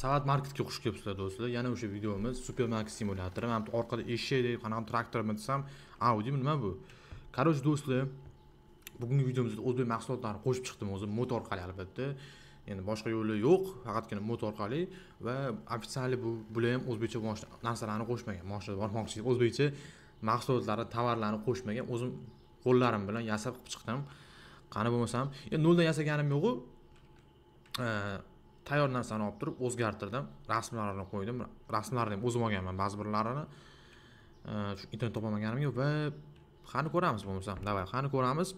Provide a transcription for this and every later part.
savat marketga xush kelibsizlar do'stlar yana o'sha videomiz supermarket simulyatori. Mana bu orqada eshakdek qanaqa traktormi desam audi nima bu? Короче do'stlar bugungi videomizda o'zbek mahsulotlarini qo'shib chiqdim o'zim mod orqali albatta. Endi boshqa yo'li yo'q faqatgina mod orqali va официальный bu bular ham o'zbekcha narsalarni qo'shmagan moshina bormoqchi o'zbekcha mahsulotlarni tovarlarni qo'shmagan. O'zim qo'llarim bilan yasab qilib chiqdim. Qani bo'lmasam endi noldan yasaganim yo'qu tayyor narsani olib turib o'zgartirdim. Rasmlarini qo'ydim. Rasmlarni ham o'zim olganman ba'zi birlarini shu internet topolmaganim va qani ko'ramiz bo'lmasam давай qani ko'ramiz?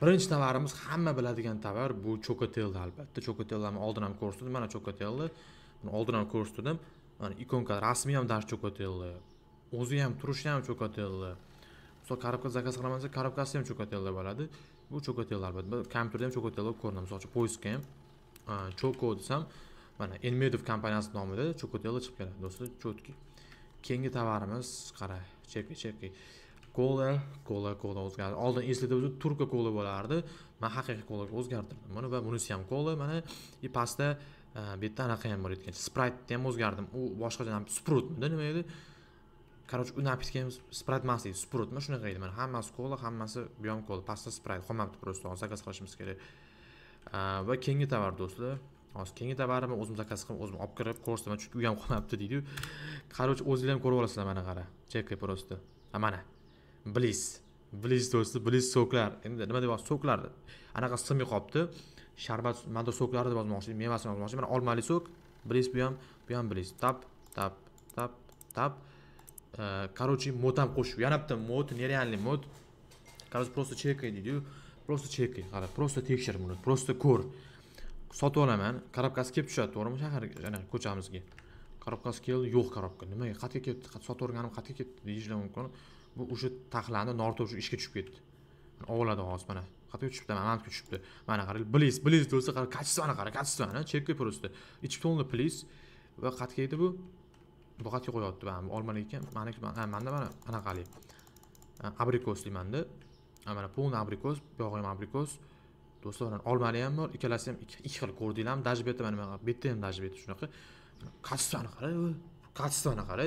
Birinchi tovarimiz hamma biladigan tovar bu chokotelni albatta. Chokotellarni oldin ham ko'rsatdim mana chokotelni oldin ham ko'rsatdim. Mana ikonka rasmi ham даже chokotelni o'zi ham turishi ham chokotelni misol korobka zakaz qilaman desa korobkasi ham chokotelda bo'ladi. Bu chokotel albatta. Kompyuterda ham chokotel bo'lib ko'rinadi misol uchun poiskga ham. Choko desam mana enmedov kompaniyasi nomida chokotelo chiqib keladi do'stlar cho'tki. Keyingi tovarimiz qara chepki chepki kola kola kola o'zgardi. Oldin eslaydi turka kola bo'lardi. Man haqiqiy kolaga o'zgartirdim mana va bunisi ham kola. Mana и pastda e, bu yerda anaqa ham bor ekan. Spraytni ham o'zgardim. U boshqacha sprutmidi nima edi? Короче u напитка ham sprayt emas deydi sprutmi shunaqa edi. Mana hammasi kola hammasi bu ham kola. Pastda sprayt qolmabdi просто zakaz qilishimiz kerak. Va keyingi tovar do'stlar. Hozir keyingi tovarimni o'zim zakaz qilib o'zim olib kirib ko'rsataman chunki u ham qolmabdi deydiyu. Короче o'zinglar ham ko'rib olasizlar mana qara. Chekka просто mana. Bliz bliz do'stlar bliz soklar. Endi nima deyapti soklar. Anaqa simi qolibdi sharbat manda soklari deb yozmoqchi mevasini yozmoqchi mana olmali sok. Bliz bu ham bu ham bliz tap tap tap tap. Короче mod ham qo'shib yana bitta mod нереальный mod короче просто чекай deydiyu. Просто chekay qara просто tekshir buni просто ko'r sotib olaman korobkasi kelib tushadi to'g'rimi shaharga ko'chamizga korobkasi keldi yo'q korobka nimaga qayerga ketdi sotib yuborganim qayerga ketdi deyishlar mumkin bu o'sha taxlandi nortov shu ishga tushib ketdi ovulada hozir mana qayerga tushibdi mana manikiga tushibdi mana qarang bliz bliz bo'lsa qara качествоni qara качествоni chekka просто. Ichi to'ldi bliz va qayerga edi bu bu qayerga qo'yyapti mana olmalik ekan maniki manda mana anaqali abrikosli manda mana полный abrikos buyog'i ham abrikos do'stlar olmali ham bor ikkalasi ham ikki xil ko'rdinglarmi даже bu yerda mana bu yerda ham даже bu yerda shunaqa качествоni qara качествоni qara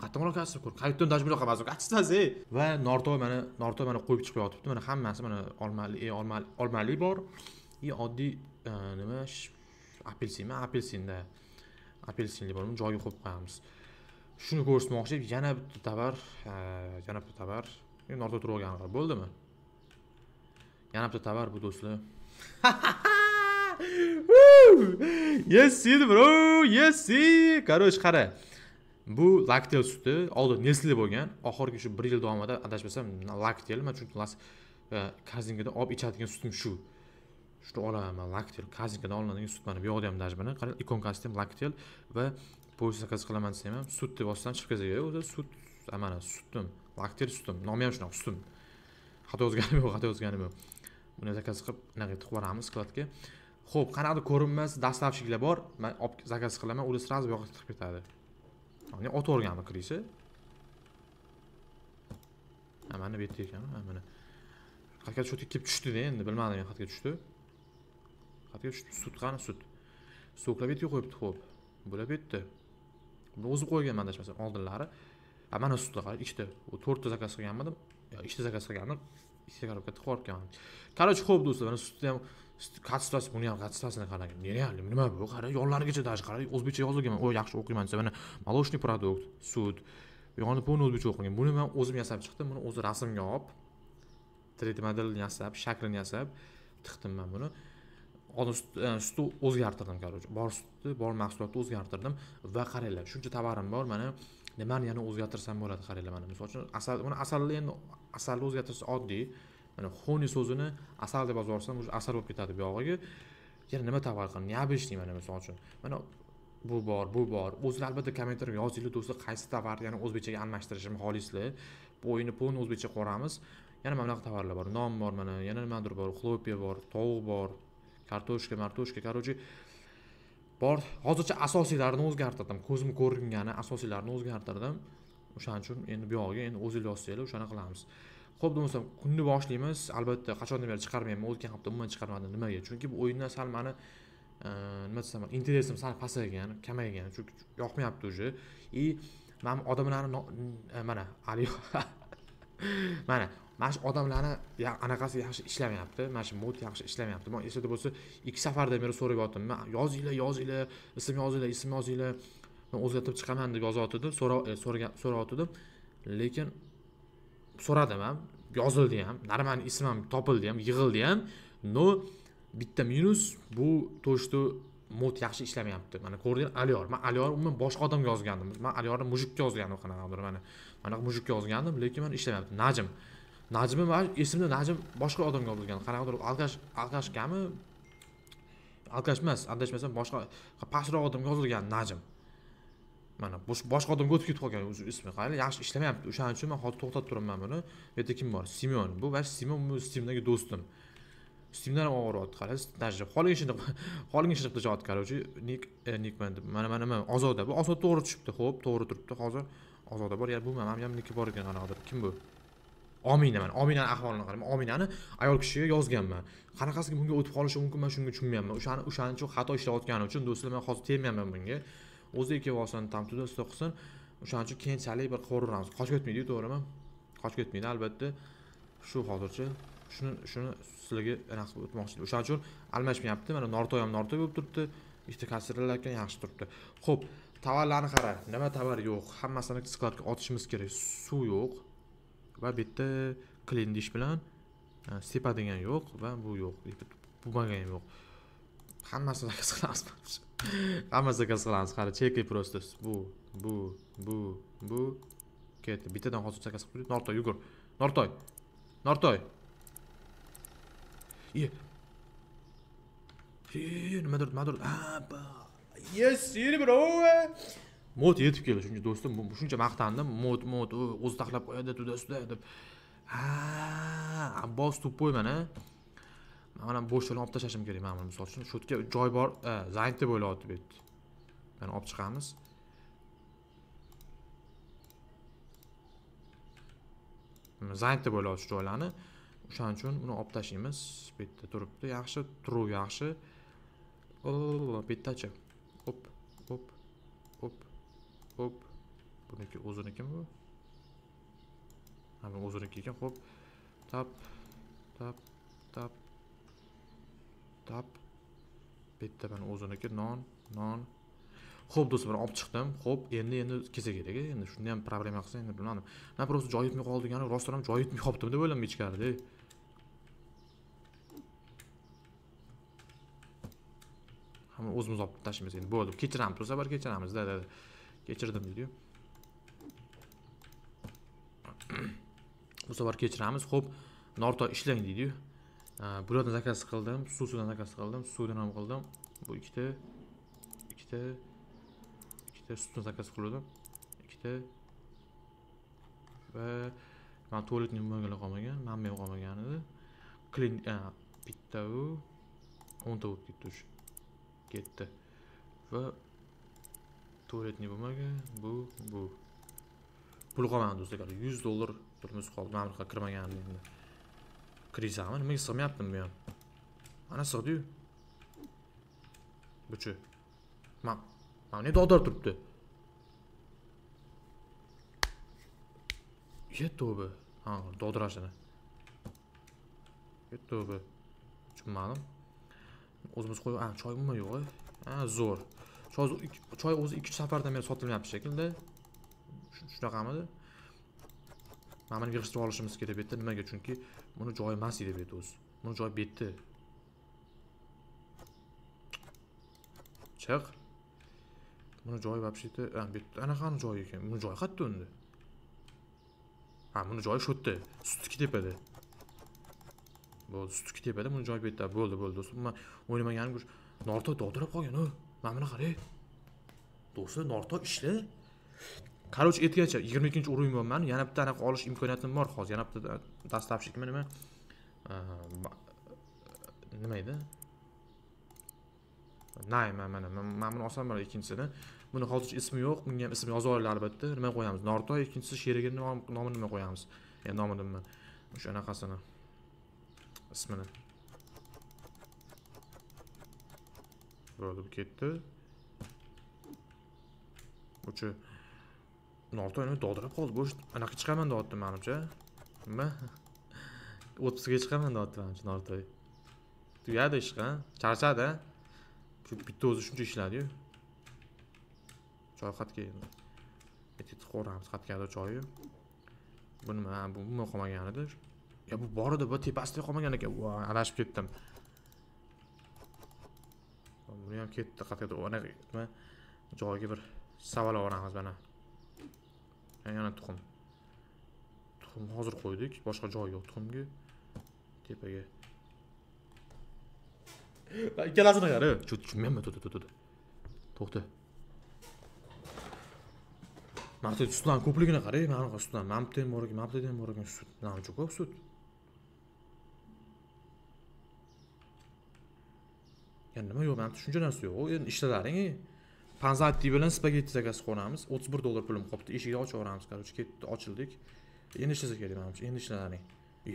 qayerdan olib ko'r qayerdan даже bunaqa emas качествоsi va nortoy mana nortoy mana qo'yib chiqib yotibdi. Mana hammasi mana olmali e, olmali olmali bor. И oddiy e, nima apelsinmi apelsinda apelsinli bor joyiga qo'yib qo'yamiz. Shuni ko'rsatmoqchi yana bitta tovar e, yana bitta tovar. Endi ortda turib olgan bo'ldimi? Yana bitta tovar bu do'stlar. Yes bro! Yes короче qara. Bu laktel suti oldin nestle bo'lgan. Oxirgi shu bir yil davomida adashmasam laktel man chunki e, kazinkada olib ichadigan sutim shu. Shuni olaman man laktel kazinkadan olinadigan sut mana bu yoqda ham даже mana qarang ikonkasida ham laktel va poyst zakaz qilaman desam ham sut deb yossam chiqib kelsa o'zi sut mana sutim. Laktel ustim nomi ham shunaqa ustim xato yozganim yo'q xato yozganim yo'q buni zakaz qilib anaqa tiqib yuboramiz skladga ho'p qanaqadir ko'rinmas доставщикlar bor man olib zakaz qilaman ular сразу bu yoqqa tiqib ketadi otib yuborganmi kirisi mana bu yerda ekan mana qayerga shu kelib tushdida endi bilmadim qayerga tushdi qayerga tushdi sut qani sut so'klab bu yerga qo'yibdi ho'p bular bu yerda buni o'zi qo'ygan adashmasam oldinlari mana sutni qarang ikkita to'rtta zakaz qilganmidim yo ikkita zakaz qilgandim ikkita коробкаda tiqib yuborganman короче ho'p do'stlar mana sutni ham качествоsi buni ham качествосini qarang. Нереально nima bu? Qara yonlarigacha даже qara o'zbekcha yozilgan. O yaxshi o'qiyman desa mana молочный produkt sut. Yoni buni o'zbekcha o'qilgan buni man o'zim yasab chiqdim buni o'zi rasmga olib 3d modelini yasab shaklini yasab tiqdim man buni. Oldin e, sutni o'zgartirdim короче bor sutni bor mahsulotni o'zgartirdim va qaranglar shuncha tovarim bor mana nimani yana o'zgartirsam bo'ladi qaranglar mana misol uchun asal buni asalni endi asalni o'zgartirish oddiy mana xoni so'zini asal deb yozib yuborsam уже asal bo'lib ketadi buyog'iga yana nima tovar qilin необычный mana misol uchun mana bu bor bu bor o'zinglar albatta kommentariyga yozinglar do'stlar qaysi tovarni yana o'zbekchaga almashtirishimni xohlaysizlar bu o'yinni полный o'zbekcha qilamiz yana mana bunaqa tovarlar bor non bor mana yana nimadir bor хлопья bor tovuq bor kartoshka martoshka короче bor hozircha asosiylarini o'zgartirdim. Ko'zim ko'ringani asosiylarini o'zgartirdim. O'shaning uchun endi bu yog'iga endi o'zinglar yozsanglar o'shani qilamiz. Ho'p bo'lmasam kunni boshlaymiz. Albatta qachondan beri chiqarmayapman o'tgan hafta umuman chiqarmadim nimaga? Chunki bu o'yindan sal mani nima desam interesim sal pasaygan kamaygan chunki yoqmayapti уже. И mana odamlarni mana haligi mana mana shu odamlarni ya- anaqasi yaxshi ishlamayapti mana shu mod yaxshi ishlamayapti. Man esingda bo'lsa ikki safardan beri so'rayaptim man yozinglar yozinglar ism yozinglar ism yozinglar. Man o'zgartirib chiqaman deb yozyotgandim so'ra- e, so'ragan so'rayotgandim lekin so'radim ham yozildi ham. Нормально ism ham topildi ham yig'ildi ham. Но bitta minus bu то что mod yaxshi ishlamayapti. Mana ko'rdinglar aliyor. Man aliyor umuman boshqa odamga yozgandim. Man aliyorni mujikka yozgandim qanaqadir mana. Anaqa mujikka yozgandim lekin mana ishlamayapti. Najm. Najmi esimda najm boshqa odamga yozilgan qanaqadir alkash alkashgami? Alkash emas adashmasam boshqa pastroq odamga yozilgan najm. Mana boshqa odamga o'tib ketib qolgan o'zi ismi. Qayli yaxshi ishlamayapti. O'shaning uchun man hozir to'xtatib turibman buni. Bu yerda kim bor? Simyon bu вообще simon bu steamdagi do'stim. Steamdan ham ovoryapti qarang даже holing ishini holing ishini qilib tashyapti короче nik e, nikman deb mana mana mana ozoda. Bu ozoda to'g'ri tushibdi. Ho'p to'g'ri turibdi. Hozir ozoda bor. Ya bu mana ham niki bor ekan qanaqadir. Kim bu? Omina mana ominani ahvolini qarang ominani ayol kishiga yozganman. Qanaqasiga bunga o'tib qolishi mumkin man shunga tushunmayapman. O'shani o'shaning uchun xato ishlayotgani uchun do'stlar man hozir tegmayapman bunga. O'ziga kelib olsin tam tunda usta qilsin. O'shaning uchun keyinchalik bir qilib qochib ketmaydiyu to'g'rimi? Qochib ketmaydi albatta. Shu hozircha shuni shuni sizlarga anaqa qilib o'tmoqchi edim. O'shaning uchun almashmayapti. Mana nortoy ham nortoy bo'lib turibdi. Ikkita kassirlar ekan yaxshi turibdi. Ho'p tovarlarni qara nima tovar yo'q? Hammasini skladga otishimiz kerak. Suv yo'q. Va bu yerda klin bilan sepa sepadigan yo'q va bu yo'q bumagan yo'q. Hammasini zakaz qilamiz. Hammasini zakaz qilamiz. Qara chekay просто bu bu bu bu ketdi. Bittadan hozir zakaz qilib qo'ydik nortoy yugur. Nortoy. Nortoy. Ye. Ye nimadir nimadir ha yes bro mod yetib keldi shuncha do'stim shuncha maqtandim mod mod o'zi taxlab qo'yadi tuda suda deb ha abbos tuppoyman a mana bo'sh joyni olib tashlashim kerak mana buni misol uchun. Shu yerga joy bor e, zang deb o'ylayapti bu yerda. Mana olib chiqamiz. Zang deb o'ylayapti shu joylarni. O'shaning uchun uni olib tashlaymiz. Bu yerda turibdi. Yaxshi turuv yaxshi. Bu yerdachi? Hop hop hop hop buniki o'zinikimi bu? Ha bu o'ziniki ekan ho'p tap tap tap tap. Bitta mana o'ziniki non non. Xo'p do'stlar olib chiqdim. Xo'p, endi endi kelsa kerak endi. Shunda ham problema qilsa endi bilmadim. Na prosta joy yetmay qoldi ya'ni rostdan ham joy yetmay qolibdimi deb o'yladim ichkarida e. hamma o'zimiz olib tashlaymiz endi bo'ldi. Kechiramiz bu safar kechiramiz. Da da da. Kechirdim deydiyu bu safar kechiramiz. Ho'p norto ishlang deydiyu bulardan zakaz qildim suvsidan zakaz qildim suvdan ham qildim. Bu ikkita ikkita ikkita sutdan zakaz qildim ikkita va man tualetni nimaga qolmagan manba ham qolmagan edi. Klin bitta u o'nta bo'lib ketdi уже ketdi. Va tualetni бумага bu bu. Pul qolmadi do'stlar yuz dollar pulimiz qoldi. Mana bunaqa kirmagan endi. Kirsami nimaga sig'mayaptimi bu ham? Mana sig'diyu buchi man mana ne dovdirab turibdi? Yetto'bi. Ha dovdirashini yetto'bi. Tushunmadim. O'zimiz qo'yib ha choy umuman yo'q а, zo'r. Choy o'zi ikki- choy o'zi uch safardan beri sotilmayapti shekilli. Shu- shunaqamidi mana buni yig'ishtirib olishimiz kerak bu yerda. Nimaga? Chunki buni joyi emas edi bu yerda o'zi. Buni joyi bu yerda chiq. Buni joyi вообще bu yerda anaqani joyi ekan? Buni joyi qayerda endi ha buni joyi shu yerda sutki tepada. Bo'ldi sutki tepada buni joyi bu yerda bo'ldi bo'ldi do'stim man o'ylamaganimga o'sha dovdirab qolgan u mana buni qara do'sti norto ishla короче aytgancha yigirma ikkinchi uringanman yana bitta anaqa olish imkoniyatim bor hozir. Yana bitta доставщикmi nima? Nima edi? Nay mana mana man buni olsam bo'ladi ikkinchisini. Buni hozircha ismi yo'q. Bunga ham ismi yozib olinglar albatta. Nima qo'yamiz? Norto ikkinchisi sherigini nomini nima qo'yamiz? Ya'ni nomini nima o'sha anaqasini ismini. Bo'ldi bu ketdi uchi nortoyni dovdirab qoldi. Bo'sh anaqa chiqaman deyapti manimcha. Nima? O'ttizga chiqaman deyapti manimcha nortoy tugadi ish charchadi. Shu bitta o'zi shuncha ishladiyu. Choy xatga endi bitta qo'ramiz xatkada choyi bu nima? Bu umuman qolmagan edi? Ya bu bor edi bu tepasida qolmagan ekan. Voy adashib ketdim. Buni ham ketdi anaqa nima? Joyiga bir savalab yuboramiz mana. Yana tuxum. Tuxum hozir qo'ydik boshqa joyi yo'q tuxumga. Tepaga. Ikkalasini qara shu tushunmayapman to'xta to'xta to'xta mana sutlarni ko'pligini qarang mana bunaqa sutlar mana bu yerda ham bor ekan mana bu yerda ham bor ekan sut namuncha ko'p sut ya nima yo'q mani shuncha narsa yo'q endi ishlalaring panzati bilan spagetti zakaz qo'namiz o'ttiz bir dollar pulim qolibdi eshikni ochib yuboramiz короче ketdi ochildik. Endi ishlasa kerak manimcha endi ishlalaring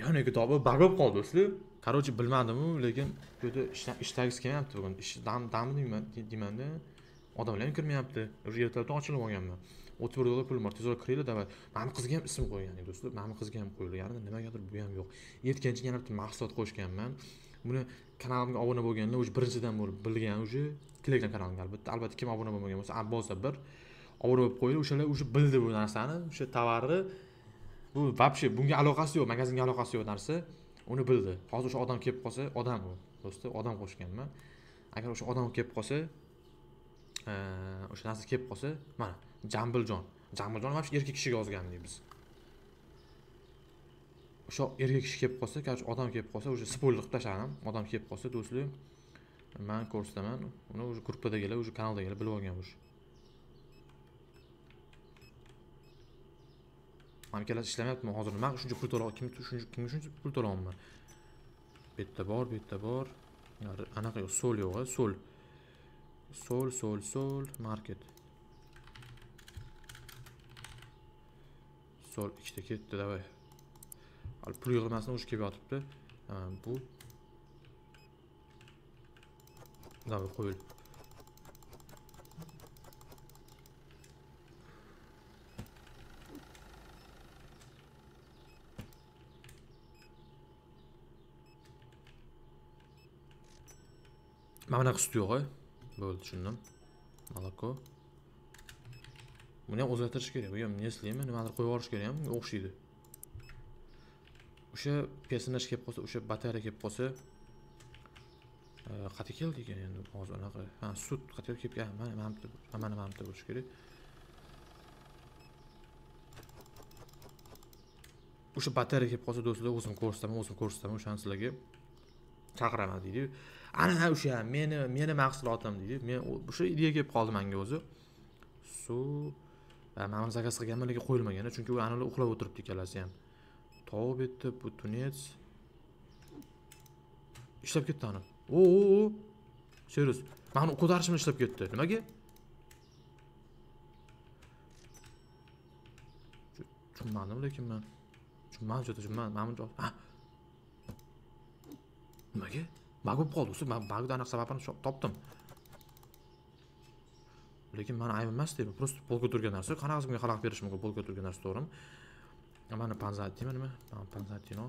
yana kitobi bag qoldi do'stlar короче bilmadimu lekin bu yerda ishlagisi kelmayapti bugun. Ish dam dam deyman deymanda odamlar ham kirmayapti. Уже ertalabdan ochilib olganman. O'ttiz bir dollar pulim bor tezroq kiringlar давай mani qizga ham ism qo'ygan do'stlar mani qizga ham qo'yilgan nimagadir bu ham yo'q. Yetgancha yana bitta mahsulot qo'shganman. Buni kanalimga obuna bo'lganlar уже birinchidan bo'lib bilgan уже telegram kanalimga albatta albatta kim obuna bo'lmagan bo'lsa bo'lsa bir obuna bo'lib qo'ydi. O'shalar уже bildi bu narsani o'sha tovarni. Bu вообще bunga aloqasi yo'q magazinga aloqasi yo'q narsa. Uni bildi. Hozir o'sha odam kelib qolsa odam u do'sti odam qo'shganman agar o'sha odam kelib qolsa o'sha narsa kelib qolsa mana jambiljon jambiljon вообще erkak kishiga yozgandik biz. O'sha erkak kishi kelib qolsa короче odam kelib qolsa уже spoiler qilib tashladim odam kelib qolsa do'stlar man ko'rsataman uni уже gruppadagilar уже kanaldagilar bilib olgan уже man ikkalasi ishlamayaptimi? Hozir nima shuncha pul to'la kim kimga shuncha pul to'layapman bu yerda bor bu yerda bor anaqa yo'q so'l yo'q so'l. So'l so'l so'l market. So'l ikkita ketdi давай hali pul yig'ilmasdan urush kelib yotibdi. Bu. Давай qo'yil. Mana bunaqa sut yo'q bo'ldi tushundim. Молоко buni ham o'zgartirish kerak. Bu ham neslimi nimadir qo'yib yuborish kerak ham bunga o'xshaydi. O'sha personaj kelib qolsa o'sha batareya kelib qolsa e, qayerga keldi ekan endi hozir anaqa ha sud qayerga kelib ha mana mana bu yerda mana mana bu yerda bo'lishi kerak. O'sha batareya kelib qolsa do'stlar o'zim ko'rsataman o'zim ko'rsataman o'shani sizlarga. Chaqiraman deydi. Ana o'sha meni meni mahsulotim deydi. Men o'sha ideya kelib qoldi manga o'zi. Suv mana man zakaz qilganman lekin qo'yilmagan chunki u anavi uxlab o'tiribdi ikkalasi ham. Tovuq bitta bu ishlab ketdi ani o o serius mani ko'tarishimni ishlab ketdi. Nimaga? Tushunmadim lekin man. Tushunmadim juda tushunmadim mana buni nimaga? Bag bo'lib qoldi. Usti man bagni anaqa sababini topdim. Lekin mani aybim emas deyman. Просто polga turgan narsa. Qanaqasi bunga xalaqit berishi mumkin? Polga turgan narsa to'g'rimi? Mana panzattima nima Mana panzatino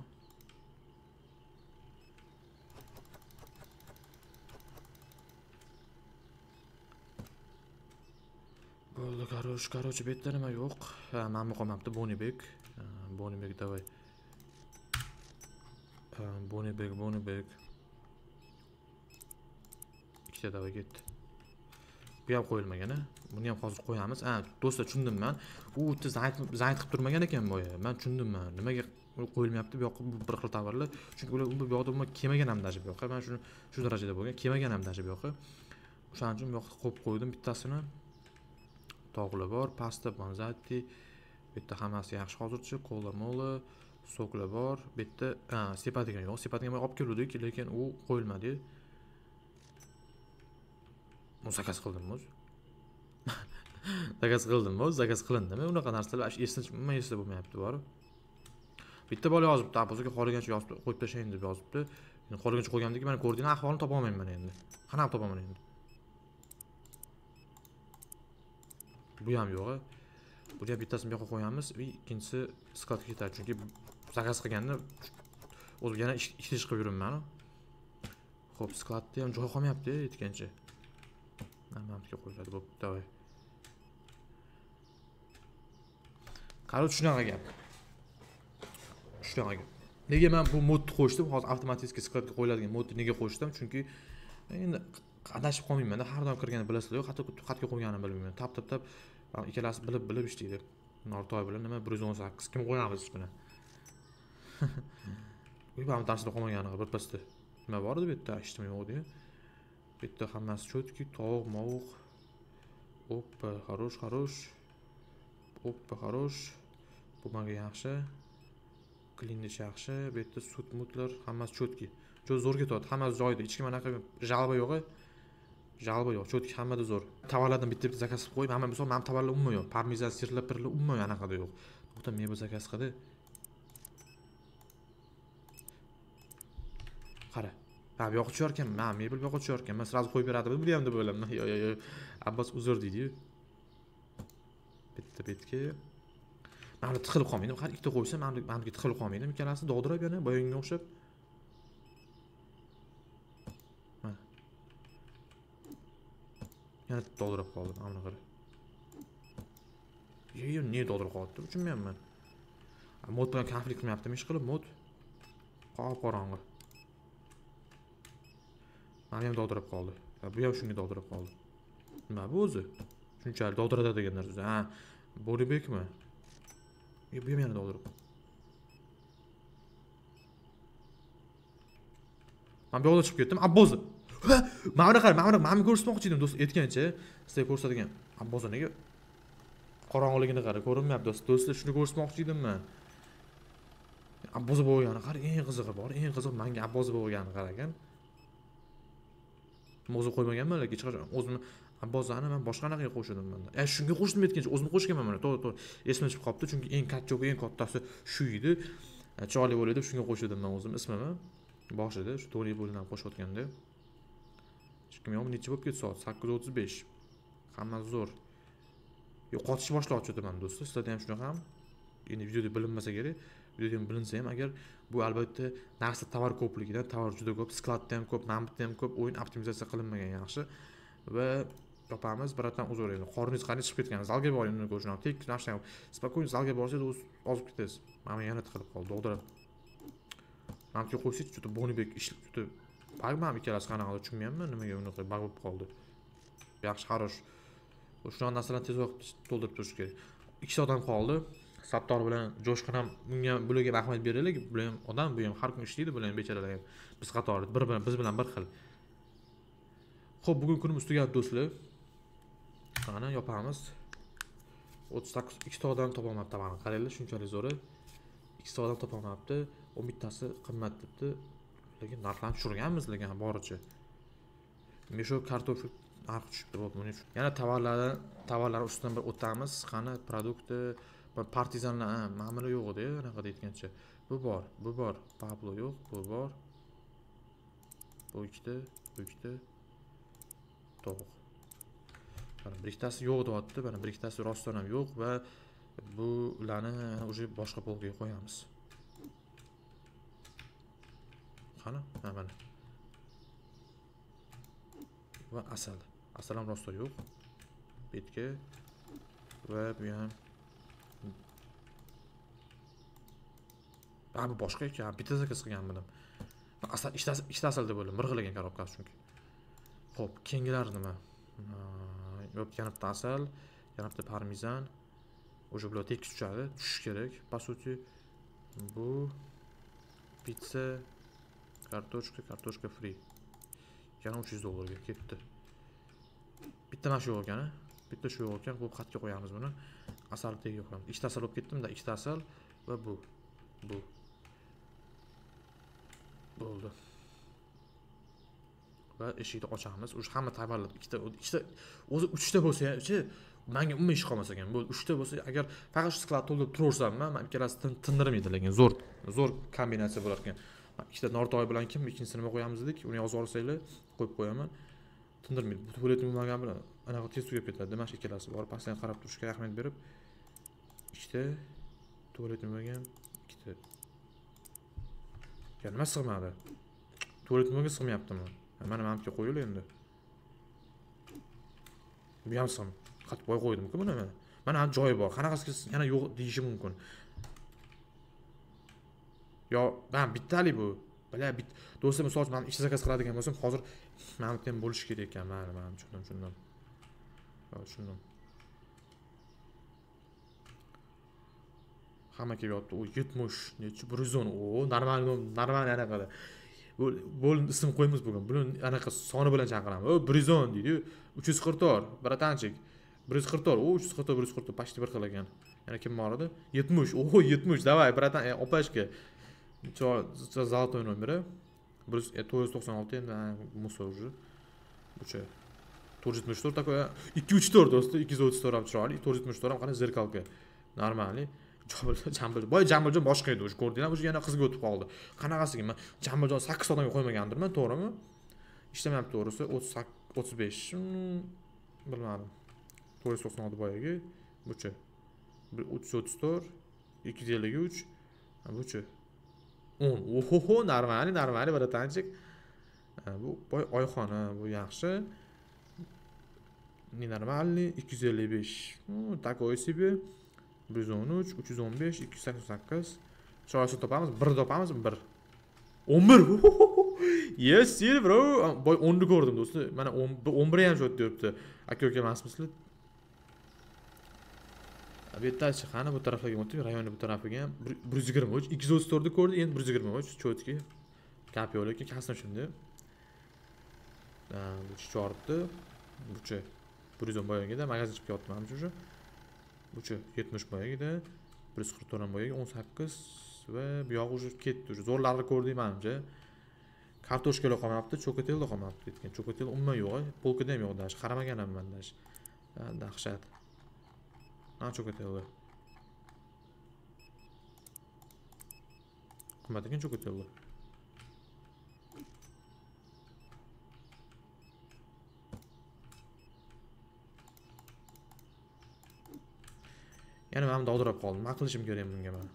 bo'ldi короче короче bu yerda nima yo'q ha ma'lum qolmabdi bonibek Ha, bonibek давай Ha, bonibek bonibek ikkita давай ketdi bu ham qo'yilmagan a buni ham hozir qo'yamiz. A do'stlar tushundim man u yerda zayn qilib turmagan ekan boya. Man tushundim man nimaga u qo'yilmayapti bu yoqqa bu bir xil tovarlar? Chunki ular bu yoqda umuman kelmagan ham даже bu yoqqa. Man shuni shu darajada bo'lgan kelmagan ham даже bu yoqqa. O'shaning uchun bu yoqqa qo'yib qo'ydim bittasini. Tog'li bor pasta bonzati bu yerda hammasi yaxshi hozircha. Kola mola soklar bor. Bu yerda sepadigan yo'q. Sepadigan olib keluvdik lekin u qo'yilmadi. zakaz qildimmi o'zi? Zakaz qildimmi o'zi? Zakaz qilindimi? Unaqa narsalar umuman esda bo'lmayapti borib bitta bola yozibdi abuzga qolgancha yozib qo'yib tashlang deb yozibdi. Qolgancha qo'ygandan keyin mana ko'rdinglar ahvolini topolmayman endi. Qanaqa topaman endi? Bu ham yo'q buga bittasini bu yoqqa qo'yamiz и ikkinchisi skladga ketadi chunki zakaz qilganda o'zi yana ish qilib yuribman ho'p skladda ham joy qolmayapti aytgancha mana qo'yiladi bo'pti давай короче shunaqa gap shunaqa gap nega man bu modni qo'shdim hozir avtomatik skladga qo'yiladigan modni nega qo'shdim? Chunki endi adashib qolmaymanda har doim kirganda bilasizlar hatto xatga qo'yganimni bilmayman. Tap tap tap ikkalasi bilib bilib ishlaydi. Nortoy bilan nima bir yuz o'n sakkiz kim qo'yamiz buni? Ham mana darsda qolmaganiga birpasda nima bor edi bu yerda? Eshitmay yo'qdiyu bu yerda hammasi cho'tki tovuq movuq. Oppa хорош хорош oppa хорош bu yaxshi. Klinish yaxshi. Bu yerda sut mutlar hammasi cho'tki. Juda zo'r ketyapti hammasi joyida. Hech kim anaqa jalba yo'q jalba yo'q cho'tki hammada zo'r. Tovarlardan bitta bitta zakaz qilib qo'yib mana misol mana tovarlar umuman yo'q. Parmezan sirlar pirlar umuman anaqada yo'q. To'xta mebel zakaz qildi. Qara. Ha bu yoqqa tusharkan man mebel bu yoqqa tusharkan man сразу qo'yib beradi bu ham deb o'ylamdan yo yo yo. Abbos uzr deydiyu. Bitta betga mana bu tiqilib qolmaydimi har ikkita qo'ysa mana bu- buga tiqilib qolmaydimi ikkalasi dovdirab yana boyaganga o'xshab. Mana yana dovdirab qoldi mana buni qara. Yo nega niye dovdirab qolyapti? Tushunmayapman mod bilan konflikt qilmayaptimi? Ish qilib mod qop qorong'i mana ham dovdirab qoldi. Bu ham shunga dovdirab qoldi. Nima bu o'zi. Shunchalik dovdiradi degan narsa. Ha bo'ribekmi? E, bu ham yana dovdirab man bu yoqda chiqib ketdim. Abbozi Ha, mana buni qara mana buni mana buni ko'rsatmoqchi edim do'st. Aytgancha sizga ko'rsatadigan abbozi nega qorong'iligini qara ko'rinmayapti do'st. Do'stlar shuni ko'rsatmoqchi edim man abbozi bo'lgani qara eng qizig'i bor eng qizig'i manga abbozi bo'lgani qaragan qo'ymaganman lekin hech qachon o'zimni abbozani man boshqa anaqaga qo'shgandim manda e shunga qo'shdim aytgancha o'zim qo'shganman mana. To'g'ri to'g'ri. Esimdan chiqib qolibdi chunki eng katta eng kattasi shu edi. E, Chiroyli bo'ladi deb shunga qo'shgandim man o'zim ismini boshida shu to'rt bo'lib qo'shayotganda. Hech kim yo'q necha bo'lib ketdi soat sakkiz o'ttiz besh. Hammasi zo'r. Yo'qotish boshlab ochdi man do'stlar. Sizlarda ham shunaqami endi videoda bilinmasa kerak. Videoda ham bilinsa ham agar bu albatta narsa tovar ko'pligidan tovar juda ko'p skladda ham ko'p mamutda ham ko'p o'yin optimizatsiya qilinmagan yaxshi. Va topamiz братан uzr endi qorningiz qanday chiqib ketgan zalga boring uni ko'rishni tek narsa спокойно zalga borsangiz o'zi ozib ketasiz. Mana yana tiqilib qoldi dovdirab mana bu qo'ysangiz juda bonibek ish juda bagman ikkalasi qanaqadir tushunmayapman nimaga unaqa bag bo'lib qoldi. Yaxshi хорош shunaqa narsalarni tezroq to'ldirib turish kerak. Ikkita odam qoldi. Sattor bilan jo'shqin ham bunga bularga ham rahmat beraylik. Bular ham odam bu ham har kun ishlaydi bular ham bechoralar ham biz qatori bir bilan biz bilan bir xil. Ho'p bugungi kunimiz tugadi do'stlar. Qani yopamiz. O'ttiz sakkiz ikkita odam topolmabdi mana qaranglar shunchalik zo'ri. Ikkita odam topolmabdi. O'n bittasi qimmat debdi. Lekin narxlarni tushirganmiz lekin boricha. Misho kartofel narxi tushibdi yana tovarlarni tovarlar ustidan bir o'tamiz. Qani produkti partizanlar ha, mana yo'q edi anaqa deyotgancha bu bor bu bor. Pablo yo'q bu bor. Bu ikkita bu ikkita. Tovuq mana bir ikkitasi yo'q deyapti mana bir ikkitasi rostdan ham yo'q va bu ularni уже boshqa polkaga qo'yamiz. Qani? Ha mana. Va asal. Asal ham rosta yo'q. Betga va bu ham ha bu boshqa ekan bitta zakaz qilganmidim asal ikkita asal deb o'yladim bir xil ekan korobkasi chunki. Ho'p keyingilar nima? Yo'q yana bitta asal yana bitta parmezan. Уже bular tekis tushadi tushishi kerak. По сути bu pitsa kartoshka kartoshka fri yana uch yuz dollarga ketdi. Bitta mana shu yo'q ekan a bitta shu yo'q ekan bu xatga qo'yamiz buni. Asalni tagiga qo'yamiz ikkita asal olib ketdimda ikkita asal va bu. Bu. Bo'ldi. Va eshikni ochamiz. Уже hamma tovarlar ikkita ikkita o'zi uchta bo'lsa-chi manga umuman ish qolmas ekan. Bo'ldi uchta bo'lsa agar faqat shu sklad to'ldirib turaversam man ikkalasi tindirmaydi lekin zo'r zo'r kombinatsiya bo'lar ekan. Ikkita nortoy bilan kim ikkinchisini nima qo'yamiz dedik uni yozib olsanglar qo'yib qo'yaman. Tindirmaydi. Tualetni bo'lmagan bilan anaqa tez tugab ketadi. Mana shu ikkalasi bor постоянно qarab turishga ahamiyat berib ikkita tualet bo'lmagan ikkita ya nima sig'madi. Tualet nimaga sig'mayaptimi? Mana manimga qo'yil endi. Bu ham sig'm. Qattiq boy qo'ydimku buni. Mana mana joyi bor. Qanaqasiga yana yo'q deyishi mumkin. Yo man bittalik bu. Bala bit do'stim misol uchun man ish zakaz qiladigan bo'lsam hozir mana bu ham bo'lishi kerak ekan. Mayli mayli tushundim tushundim tushundim hamma kelyapti u yetmish nechi bir yuz o'n o нормальный нормальный anaqada bo'ldi ism qo'yamiz bugun buni anaqa soni bilan chaqiramiz o bir yuz o'n deydiyu uch yuz qirq to'rt bratanchik bir yuz qirq to'rt o uch yuz qirq to'rt bir yuz qirq to'rt почти bir xil ekan yana kim bor edi yetmish o yetmish давай bratan opachka золотой номeri bir yuz to'rt yuz to'qson olti endi muso уже o'sha to'rt yuz yetmish to'rt такое ikki uch to'rt do'sti ikki yuz o'ttiz to'rt ham chiroyli to'rt yuz yetmish to'rt ham qani zerkalka нормальный jambiljon boya jambiljon boshqa edi уже ko'rdinglar уже yana qizga o'tib qoldi. Qanaqasiga man jambiljon sakkiz odamga qo'ymagandirman to'g'rimi? Ishlamayapti to'g'risi o'ttiz sakkiz o'ttiz besh bilmadim. To'rt yuz to'qson olti boyagi. Buchi uch yuz o'ttiz to'rt ikki yuz ellik uch. Buchi o'n. Ohoho нормальный нормальный братанчик bu boy oyxona bu yaxshi. Ненормальный ikki yuz ellik besh. Hmm, Такой себе bir yuz o'n uch uch yuz o'n besh ikki yuz sakson sakkiz chiroyli topamiz bir topamizmi bir. o'n bir. Yes yes bro. Boy o'nni ko'rdim do'stlar mana o'n biri ham shu yerda yuribdi aka uka emasmisizlar bu yerdachi qani bu taraflarga o'tib rayonni bu tarafiga ham bir yuz yigirma uch ikki yuz o'ttiz to'rtni ko'rdik endi bir yuz yigirma uch cho'tki gap yo'q lekin kasbim shunday buchi choribdi buchi bir yuz o'n boyagida magazin chiqib kelyapti manimcha уже buchi yetmish boyagida bir yuz qirq to'rt boyagi o'n sakkiz va bu yog'i уже ketdi. Уже zo'rlarni ko'rdik manimcha. Kartoshkalar qolmabdi chokotelda qolmabdi ketgan. Chokotel umuman yo'q polkada ham yo'q даже qaramaganman даже dahshat. Mana chokotelda qimmat ekan chokotelda yana mana dovdirab qoldim. Nima qilishim kerak bunga man?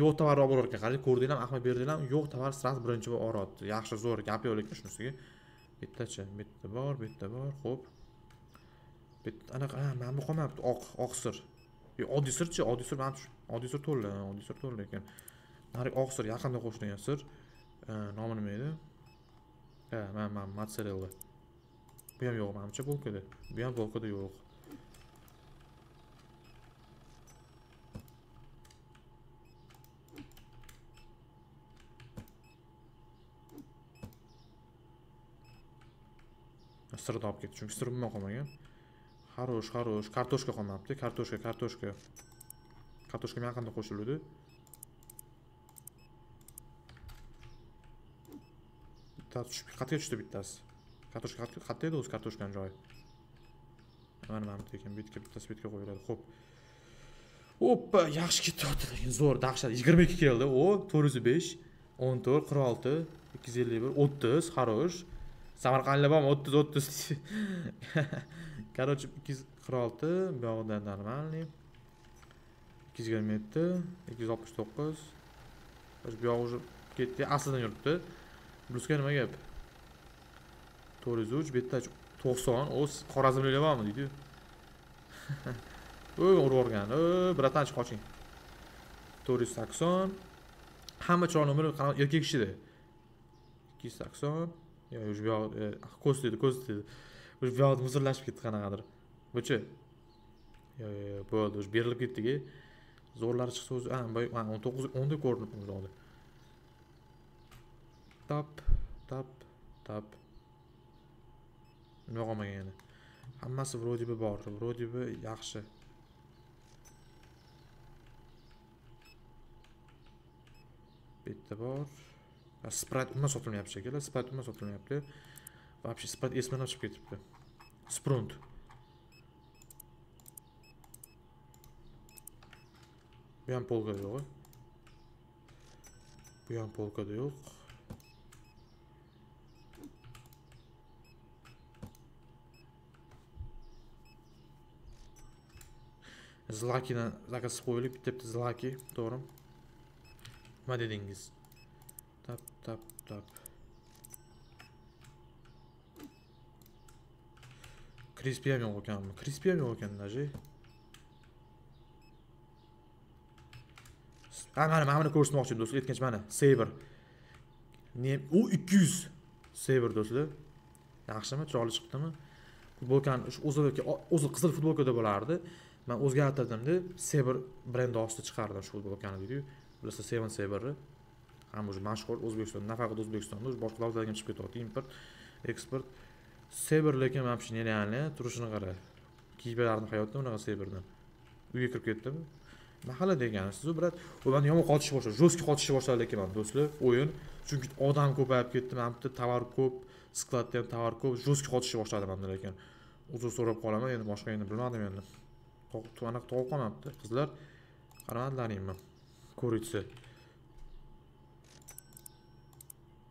Yo'q tovar olib borar ekan qarang ko'rdinglarmi ahmad berdinglarmi yo'q tovar sразу birinchi bo'lib olyapti yaxshi zo'r. Gap yo'q lekin shunisiga. Bittachi bitta bor bitta bor ho'p bitta anaqa ha mana bu qolmayapti. Oq oq sir. Oddiy sirchi oddiy sir mana oddiy sir to'la oddiy sir to'la ekan narigi oq sir yaqinda qo'shilgan sir. Nomi nima edi? Ha mana mana mozzarella bu ham yo'q manimcha polkada bu ham polkada yo'q sirni olib ketdi chunki sir umuman qolmagan xarosh xarosh kartoshka qolmabdi kartoshka kartoshka kartoshka yaqinda qo'shiluvdi tushib qayerga tushdi bittasi kartoshka qayerda edi o'zi kartoshkani joyi mana mana bitta ekan bu yerga bittasi bu yerga qo'yiladi ho'p. Oppa yaxshi ketyapti lekin zo'r dahshat. yigirma ikki keldi. O to'rt yuz besh o'n to'rt qirq olti ikki yuz ellik bir o'ttiz xarosh samarqandlik bormi o'ttiz o'ttiz. Короче ikki yuz qirq olti bu yoqda нормальный ikki yuz yigirma yetti ikki yuz oltmish to'qqiz. Bu yog'i уже ketdi. Aslidan yuribdi. Plusga nima gap? To'rt yuz uch bu yerda to'qson o xorazmliklar bormi deydiyu. O'y urib yuborgan. Bratanchi qoching. To'rt yuz sakson. Hamma chiroq nomeri erkak kishida? Ikki yuz sakson. Yo уже bu yoq ko'z dedi ko'z dedi. Уже bu yoqda muzirlashib ketdi qanaqadir. Buchi yo yo bo'ldi уже berilib ketdik zo'rlari chiqsa o'zi o'n to'qqiz o'nda ko'rinib bu tap tap tap. Nima qolmagan yana? Hammasi вроде бы bor вроде бы yaxshi. Bitta bor. Sprat umuman sotilmayapti shekilli? Sprat umuman sotilmayapti? Вообще sprat esimdan chiqib ketibdi. Sprunt bu ham polkada yo'q. Bu ham polkada yo'q. Zlaki zakaz qo'yilib bitta bitta zlaki to'g'rimi nima dedingiz tap tap tap. Krispi ham yo'q ekanmi krispi ham yo'q ekan даже ha mana mana buni ko'rsatmoqchi do'stlar aytgancha mana saber. Ne u ikki yuz saber do'stlar yaxshimi chiroyli chiqdimi futbolkani o'zi o'zi qizil futbolkada bo'lardi man o'zgartirdim deb brendi ostida chiqardim shu futbolkani deydiyu. Bilasiz seven saberni ham уже mashhur o'zbekistonda nafaqat o'zbekistonda уже boshqa davlatlarga ham chiqib ketyapti import eksport. Seber lekin mana shu нереальный turishini qara kiyib berardim hayotda unaqa seberdan uyga kirib ketdim. Mahalla degani sizu brat u mani yomon qotishni boshladi жесткий qotishni boshladi lekin man do'stlar o'yin. Chunki odam ko'payib ketdi mana bu yerda tovar ko'p skladda ham tovar ko'p жесткий qotishni boshladi manda lekin. Uzr so'rab qolaman endi boshqa endi bilmadim endi. Anaqa tug'ib qolmabdi qizlar qaramadilaringmi ko'ruvchisi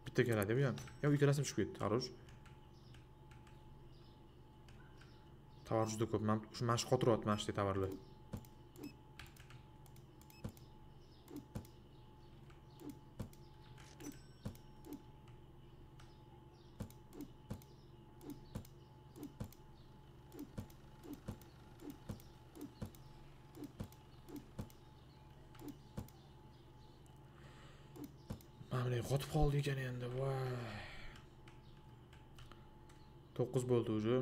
bitta keladi bu ham yo ikkalasi tushib ketdi хорош tovar juda ko'p. Man shu mana shu qotiryapti mana shunday tovarlar. Qotib qoldi ekan endi voy. To'qqiz bo'ldi уже.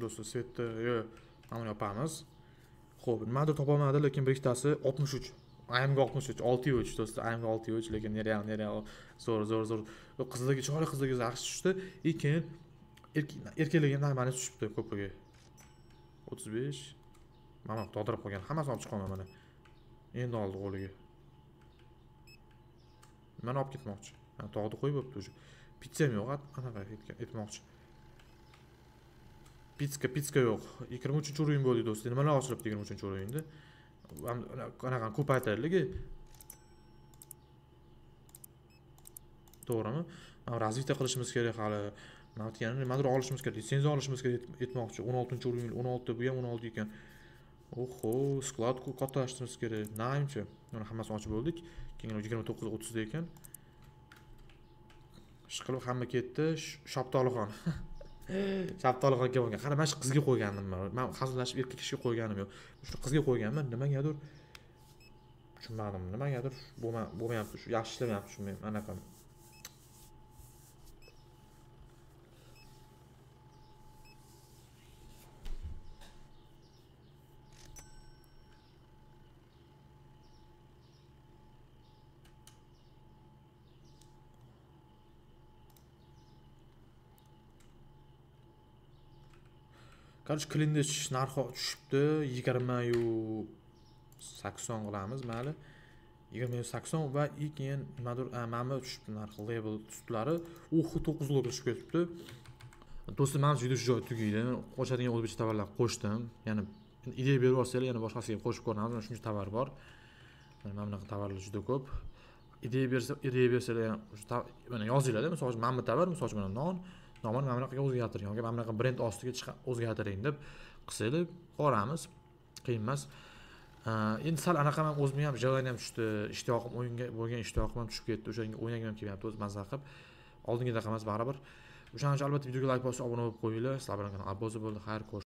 Do'stlar svetni yo mana yopamiz ho'p nimadir topolmadi lekin bir ikkitasi oltmish uch. Amga oltmish uch oltiyu uch do'stlar amga oltiyu uch lekin nereal nereal zo'r zo'r zo'r. Qizlarga chiroyli qizlarga yaxshi tushdi и keyin erkaklarga ham tushibdi ko'piga o'ttiz besh. Mana dovdirab qolgan hammasini olib chiqaman mana. Endi oldi qo'liga. Nimani olib ketmoqchi. Tog'ni qo'yib bo'libdi уже pitsa ham yo'q anaqa aytmoqchi pitska pitska yo'q yigirma uchinchi уровень bo'ldi do'stlar nimalar ochilibdi yigirma uchinchi уровеньda anaqa ko'paytirligi to'g'rimi развитие qilishimiz kerak hali yana nimadir olishimiz kerak litsenziya olishimiz kerak aytmoqchi o'n oltinchi уровень o'n olti bu ham o'n olti ekan oho sklad kattalashtirishimiz kerak naimchi mana hammasini ochib bo'ldik keyin yigirma to'qqiz o'ttizda ekan ishqilib hamma ketdi. Shoptolixon shaptolixon aka bo'lgan qara mana shu qizga qo'ygandim. Man hazillashib erkak kishiga qo'yganim yo'q. Shu qizga qo'yganman. Nimagadir tushunmadim. Nimagadir bo'lmayapti. Shu yaxshi ishlamayapti shu anaqa короче klindich narxi tushibdi. Yigirmayu sakson qilamiz mayli yigirmayu sakson va keyin nimadir mana bu tushibdi narxi label ustlari u to'qqiz dollarga tushib ketibdi. Do'stlar mana shu video shu joyda tugaydi. Qo'shadigan o'zbekcha tovarlar qo'shdim. Ya'ni ideya berib yuborsanglar yana boshqasiga qo'shib ko'ramiz. Mana shuncha tovar bor. Mana bunaqa tovarlar juda ko'p. Ideya bersa ideya bersanglar mana yozinglarda misol uchun mana bu tovar misol uchun mana non. Nomini mana bunaqaga o'zgartiring yoki mana bunaqa brend ostiga o'zgartiring deb qilsanglar ko'ramiz qiyin emas. Endi sal anaqa ham o'zimga ham желание ham tushdi. Ishtiyoqim o'yinga bo'lgan ishtiyoqim ham tushib ketdi. O'shanga o'ynagim ham kelyapti o'zi mazza qilib oldingidaqa emas baribir. O'shaning uchun albatta videoga layk bosib obuna bo'lib qo'yinglar. Sizlar bilan kanal bo'ldi. Xayr ko'rish